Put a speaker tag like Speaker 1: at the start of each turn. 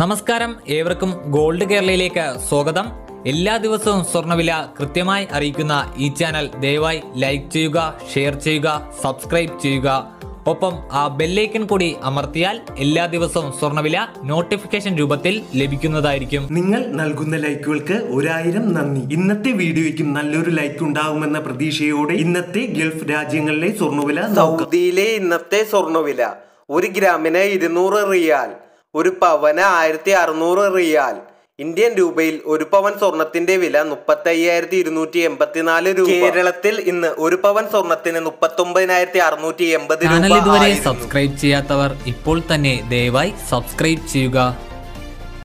Speaker 1: നമസ്കാരം. ഏവർക്കും ഗോൾഡ് കേരളയിലേക്ക് സ്വാഗതം. എല്ലാ ദിവസവും സ്വർണവില കൃത്യമായി അറിയിക്കുന്ന ഈ ചാനൽ ദയവായി ലൈക്ക് ചെയ്യുക ഷെയർ ചെയ്യുക സബ്സ്ക്രൈബ് ചെയ്യുക. ഒപ്പം ആ ബെല്ലൈക്കൺ കൂടി അമർത്തിയാൽ എല്ലാ ദിവസവും സ്വർണവില നോട്ടിഫിക്കേഷൻ രൂപത്തിൽ ലഭിക്കുന്നതായിരിക്കും.
Speaker 2: നിങ്ങൾ നൽകുന്ന ലൈക്കുകൾക്ക് ഒരായിരം നന്ദി. ഇന്നത്തെ വീഡിയോയ്ക്ക് നല്ലൊരു ലൈക്ക് ഉണ്ടാകുമെന്ന പ്രതീക്ഷയോടെ ഇന്നത്തെ ഗൾഫ് രാജ്യങ്ങളിലെ സ്വർണവില
Speaker 3: സൗദിയിലെ ഇന്നത്തെ സ്വർണവില ഒരു ഗ്രാമിന് ഇരുന്നൂറ് റിയാൽ. ഒരു പവന് ആയിരത്തി അറുന്നൂറ് റിയാൽ. ഇന്ത്യൻ രൂപയിൽ ഒരു പവൻ സ്വർണത്തിന്റെ വില മുപ്പത്തി അയ്യായിരത്തി ഇരുന്നൂറ്റി എൺപത്തിനാല് രൂപ. കേരളത്തിൽ ഇന്ന് ഒരു പവൻ സ്വർണത്തിന് മുപ്പത്തി ഒമ്പതിനായിരത്തി അറുന്നൂറ്റി എൺപത്
Speaker 1: ചാനൽ ഇതുവരെ സബ്സ്ക്രൈബ് ചെയ്യാത്തവർ ഇപ്പോൾ തന്നെ ദയവായി സബ്സ്ക്രൈബ് ചെയ്യുക.